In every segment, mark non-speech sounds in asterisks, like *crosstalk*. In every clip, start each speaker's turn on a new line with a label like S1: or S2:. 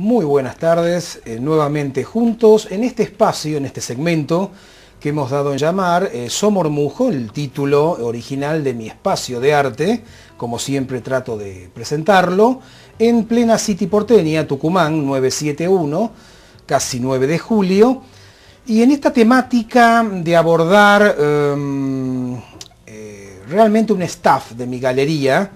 S1: Muy buenas tardes, eh, nuevamente juntos en este espacio, en este segmento que hemos dado en llamar eh, Somormujo, el título original de mi espacio de arte, como siempre trato de presentarlo, en plena City Porteña, Tucumán 971, casi 9 de julio, y en esta temática de abordar em, eh, realmente un staff de mi galería,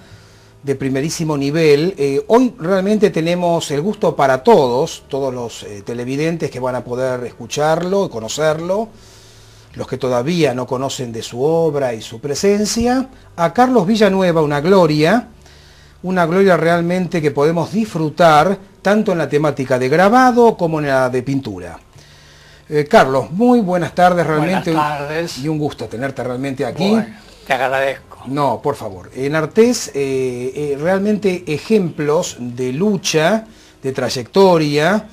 S1: de primerísimo nivel. Eh, hoy realmente tenemos el gusto para todos, todos los eh, televidentes que van a poder escucharlo, conocerlo, los que todavía no conocen de su obra y su presencia, a Carlos Villanueva, una gloria, una gloria realmente que podemos disfrutar tanto en la temática de grabado como en la de pintura. Eh, Carlos, muy buenas tardes realmente.
S2: Buenas tardes.
S1: Y un gusto tenerte realmente aquí.
S2: te agradezco.
S1: No, por favor. En Artés, eh, eh, realmente ejemplos de lucha, de trayectoria,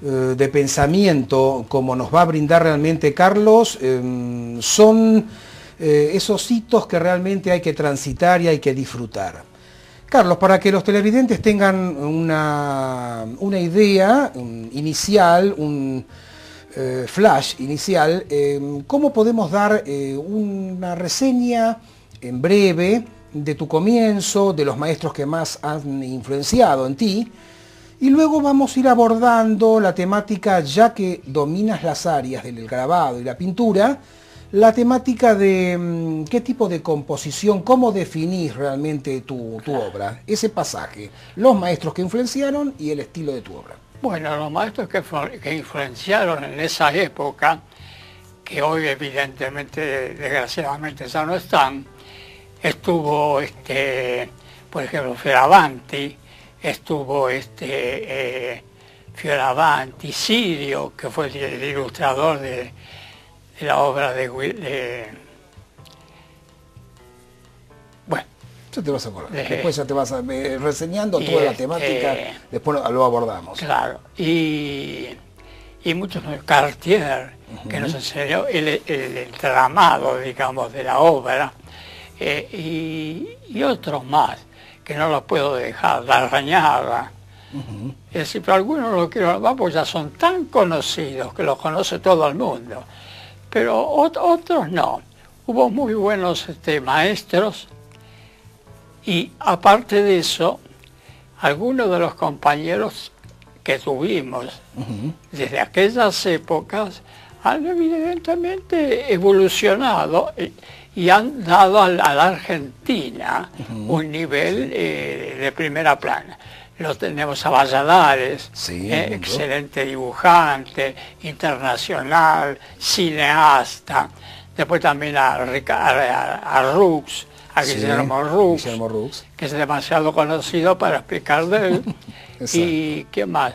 S1: eh, de pensamiento, como nos va a brindar realmente Carlos, em, son esos hitos que realmente hay que transitar y hay que disfrutar. Carlos, para que los televidentes tengan una, una idea inicial, un flash inicial, ¿cómo podemos dar una reseña en breve de tu comienzo, de los maestros que más han influenciado en ti, y luego vamos a ir abordando la temática, ya que dominas las áreas del grabado y la pintura, la temática de mm, qué tipo de composición, cómo definís realmente tu, obra, ese pasaje, los maestros que influenciaron y el estilo de tu obra.
S2: Bueno, los maestros que, que influenciaron en esa época, que hoy evidentemente, desgraciadamente ya no están, estuvo, este, por ejemplo, Fioravanti, estuvo este, eh, Fioravanti, Sirio, que fue el, ilustrador de, la obra de,
S1: bueno, ya te vas a acordar. después ya te vas a, eh, reseñando toda la temática, después lo abordamos.
S2: Claro, y, y muchos, Cartier, que nos enseñó el, el, tramado, digamos, de la obra, eh, y, otros más, que no los puedo dejar, la arañada. Es decir, pero algunos lo quiero, vamos, ya son tan conocidos que los conoce todo el mundo, pero otros no. Hubo muy buenos este, maestros. Y aparte de eso, algunos de los compañeros que tuvimos desde aquellas épocas han evidentemente evolucionado. y han dado a la, Argentina un nivel eh, de primera plana. Lo tenemos a Valladares, eh, excelente dibujante, internacional, cineasta. Después también a, a, Rux, a Guillermo, Rux, que es demasiado conocido para explicar de él. *laughs* y qué más.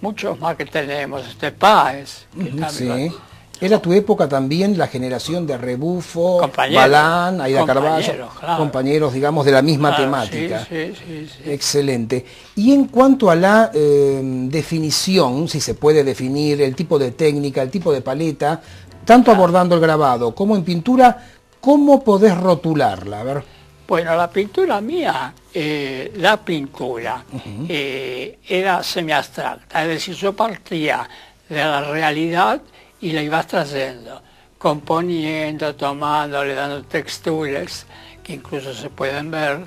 S2: Muchos más que tenemos, este Páez, que también
S1: era tu época también la generación de Rebufo, Balán, Aida Carballo, compañeros, digamos, de la misma temática. Sí, sí, sí, Excelente. Y en cuanto a la eh, definición, si se puede definir el tipo de técnica, el tipo de paleta, tanto abordando el grabado como en pintura, ¿cómo podés rotularla? A ver.
S2: Bueno, la pintura mía, eh, la pintura, eh, era semiabstracta, es decir, yo partía de la realidad y la ibas trayendo, componiendo, tomándole, dando texturas que incluso se pueden ver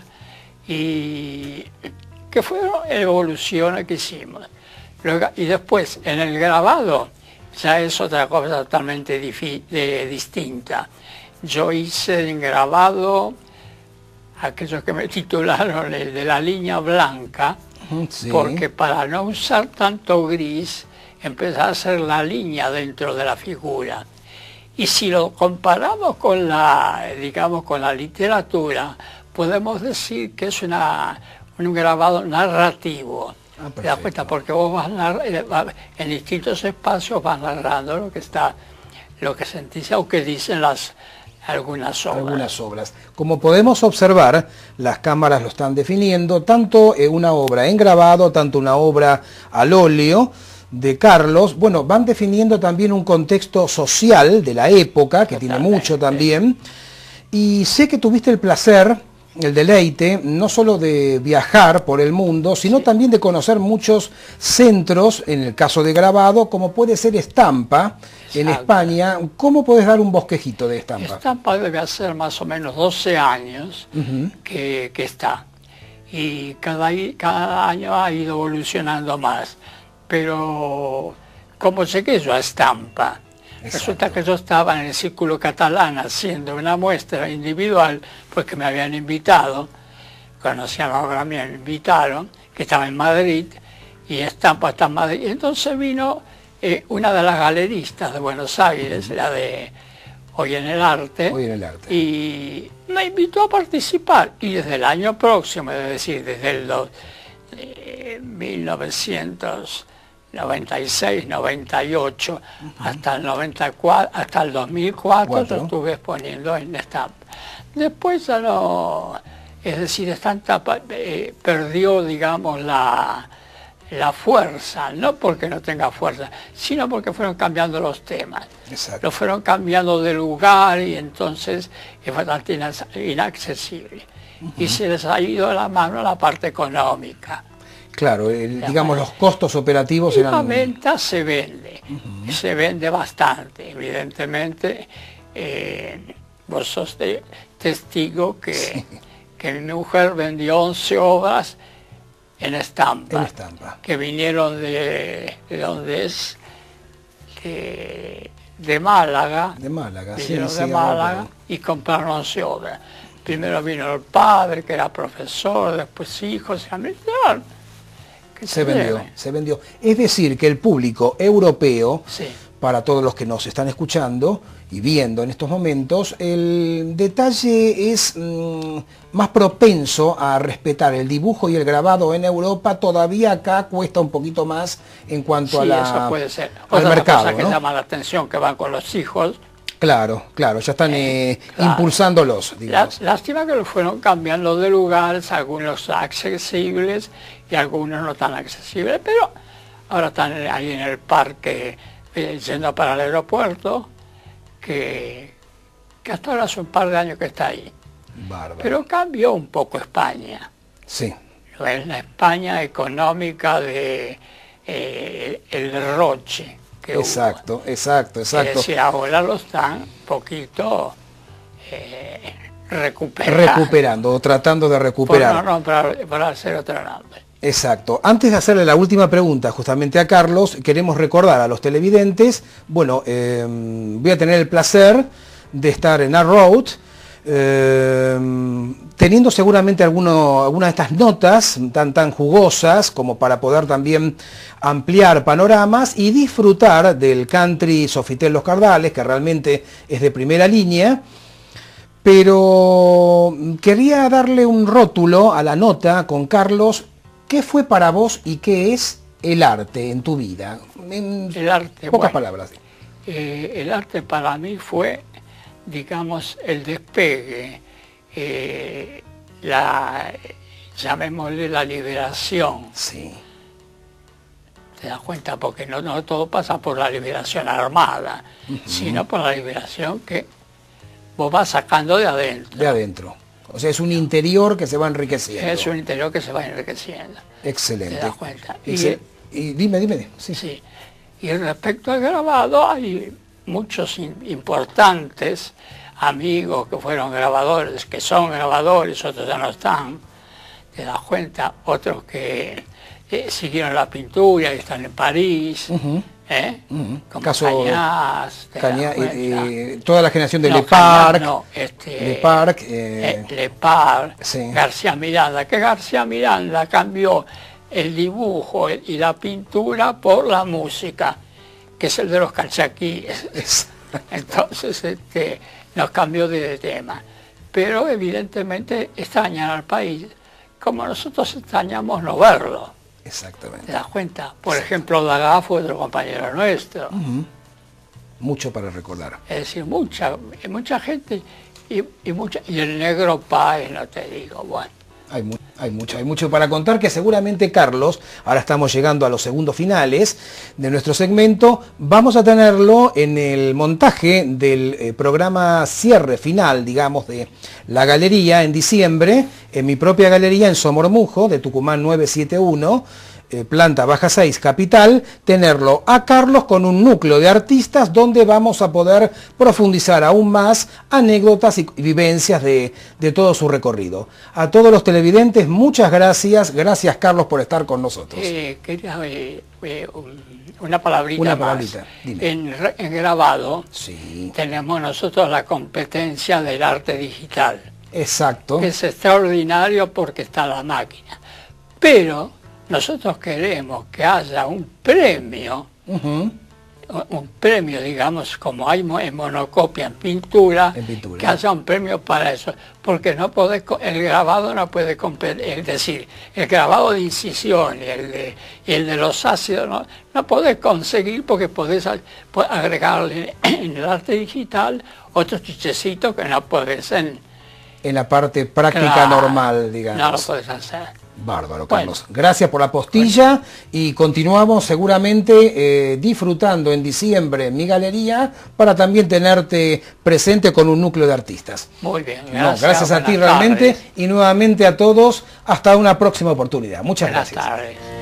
S2: y que fueron evoluciones que hicimos. y después, en el grabado, ya es otra cosa totalmente distinta. Yo hice en grabado aquellos que me titularon el de la línea blanca, porque para no usar tanto gris, empezar a hacer la línea dentro de la figura. Y si lo comparamos con la, digamos, con la literatura, podemos decir que es una, un grabado narrativo. Ah, ¿Te das cuenta? Porque vos vas eh, en distintos espacios vas narrando lo que está, lo que sentís o que dicen las algunas obras.
S1: Algunas obras. Como podemos observar, las cámaras lo están definiendo, tanto una obra en grabado, tanto una obra al óleo, de Carlos, bueno, van definiendo también un contexto social de la época, que tiene mucho también, y sé que tuviste el placer el deleite, no solo de viajar por el mundo, sino también de conocer muchos centros, en el caso de grabado, como puede ser Estampa, en España. ¿Cómo puedes dar un bosquejito de Estampa?
S2: Estampa debe hacer más o menos 12 años que, está. Y cada, cada año ha ido evolucionando más. Pero, ¿cómo llegué yo a Estampa? Resulta que yo estaba en el círculo catalán haciendo una muestra individual, pues que me habían invitado, conocían ahora me invitaron, que estaba en Madrid, y Estampa está en Madrid. Entonces vino eh, una de las galeristas de Buenos Aires, la de Hoy en el Arte,
S1: Hoy en el Arte,
S2: y me invitó a participar. Y desde el año próximo, es decir, desde el 1900 96, 98, hasta el 94, hasta el 2004 yo estuve exponiendo en estampa. Después ya no, es decir, esta eh, perdió, digamos, la, la fuerza, no porque no tenga fuerza, sino porque fueron cambiando los temas. Lo fueron cambiando de lugar y entonces es bastante inaccesible. Y se les ha ido la mano la parte económica.
S1: Claro, digamos los costos operativos
S2: eran... La venta se vende, se vende bastante, evidentemente. Eh, vos sos testigo que, que mi mujer vendió 11 obras en estampa, que vinieron de, de donde es, de, Málaga,
S1: de Málaga,
S2: vinieron de Málaga y compraron 11 obras. Primero vino el padre, que era profesor, después hijos, y
S1: se vendió, se vendió. Es decir, que el público europeo, para todos los que nos están escuchando y viendo en estos momentos, el detalle es mm, más propenso a respetar el dibujo y el grabado en Europa, todavía acá cuesta un poquito más en cuanto a la,
S2: eso puede ser.
S1: al mercado.
S2: Cosa que llama la atención, que van con los hijos,
S1: Claro, claro, ya están eh, eh, impulsándolos.
S2: Lástima que lo fueron cambiando de lugares, algunos accesibles y algunos no tan accesibles, pero ahora están ahí en el parque eh, yendo para el aeropuerto, que, hasta ahora hace un par de años que está ahí. Pero cambió un poco España.
S1: Sí.
S2: Es la España económica de el Roche
S1: exacto, exacto, exacto.
S2: si ahora lo están poquito eh, recuperando.
S1: Recuperando, o tratando de recuperar.
S2: no, para, hacer otra nombre.
S1: Exacto. Antes de hacerle la última pregunta justamente a Carlos, queremos recordar a los televidentes, bueno, eh, voy a tener el placer de estar en A-Road, eh, teniendo seguramente alguno, algunas de estas notas tan, tan jugosas como para poder también ampliar panoramas y disfrutar del country Sofitel Los Cardales, que realmente es de primera línea, pero quería darle un rótulo a la nota con Carlos, ¿qué fue para vos y qué es el arte en tu vida?
S2: el arte,
S1: pocas palabras.
S2: Eh, el arte para mí fue digamos, el despegue, eh, la, llamémosle la liberación.
S1: Sí.
S2: ¿Te das cuenta? Porque no, no todo pasa por la liberación armada, sino por la liberación que vos vas sacando de adentro.
S1: De adentro. O sea, es un interior que se va enriqueciendo.
S2: Es un interior que se va enriqueciendo.
S1: Excelente.
S2: ¿Te das cuenta?
S1: Y, dime, dime.
S2: Sí. sí. Y respecto al grabado, hay muchos importantes amigos que fueron grabadores, que son grabadores, otros ya no están, te das cuenta, otros que eh, siguieron la pintura y están en París, ¿eh?
S1: como Caso toda la generación de Le Parc,
S2: este,
S1: Le Parc, eh,
S2: eh, García Miranda, que García Miranda cambió el dibujo y la pintura por la música que es el de los calchaquíes. *laughs* Entonces este, nos cambió de tema. Pero evidentemente extrañan al país como nosotros extrañamos no verlo.
S1: Exactamente.
S2: ¿Te das cuenta? Por ejemplo, Dagá fue otro compañero nuestro.
S1: Mucho para recordar.
S2: Es decir, mucha, mucha gente y, mucha, y el negro Páez, no te digo, bueno.
S1: Hay, mucho, hay mucho para contar que seguramente Carlos, ahora estamos llegando a los segundos finales de nuestro segmento, vamos a tenerlo en el montaje del eh, programa cierre final, digamos, de la galería en diciembre, en mi propia galería en Somormujo, de Tucumán 971, eh, planta baja 6 capital, tenerlo a Carlos con un núcleo de artistas donde vamos a poder profundizar aún más anécdotas y vivencias de, todo su recorrido. A todos los televidentes, muchas gracias. Gracias Carlos por estar con nosotros.
S2: Eh, quería eh, una palabrita una más. En, en, grabado sí. tenemos nosotros la competencia del arte digital.
S1: Exacto.
S2: es extraordinario porque está la máquina. Pero nosotros queremos que haya un premio, un premio, digamos, como hay en monocopia, en pintura, que haya un premio para eso, porque no el grabado no puede competir, es decir, el grabado de incisión y el de, el de los ácidos no, no podés conseguir porque podés agregarle *clears throat* en el arte digital otros chichecitos que no podés en,
S1: en la parte práctica normal, digamos.
S2: No lo podés hacer.
S1: Bárbaro, Carlos. Gracias por la postilla y continuamos seguramente eh, disfrutando en diciembre en mi galería para también tenerte presente con un núcleo de artistas.
S2: Muy bien,
S1: gracias. gracias a ti realmente y nuevamente a todos hasta una próxima oportunidad. Muchas gracias.